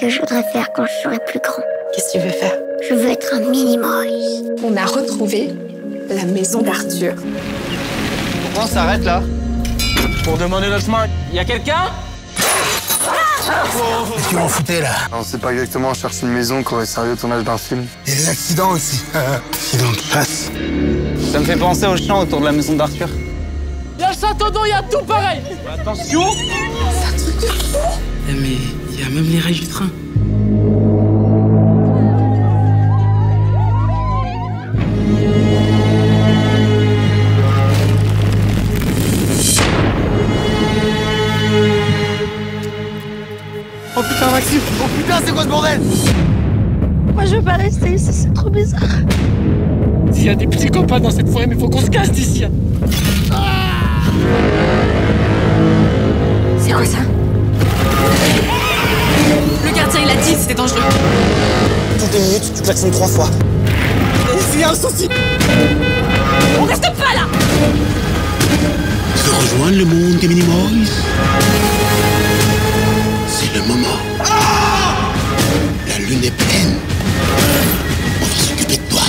que je voudrais faire quand je serai plus grand. Qu'est-ce que tu veux faire? Je veux être un mini-Maurice. On a retrouvé la maison d'Arthur. Pourquoi on s'arrête là? Pour demander notre chemin. Y a quelqu'un? Qu'est-ce que vous en foutez là? On sait pas exactement, on cherche une maison qui aurait servi au tournage d'un film. Il y a des accidents aussi. Accident de place. Ça me fait penser au champ autour de la maison d'Arthur. Y'a le château d'eau, y'a tout pareil Attention Eh, Mais il y a même les rails du train. Oh putain, Maxime Oh putain, c'est quoi ce bordel? Moi, je veux pas rester ici, c'est trop bizarre. S'il y a des petits copains dans cette forêt, mais faut qu'on se casse d'ici C'est une minute, tu klaxonnes trois fois. Il y a un souci On reste pas là Se rejoindre le monde des Minimoys C'est le moment. Ah La lune est pleine. On va s'occuper de toi.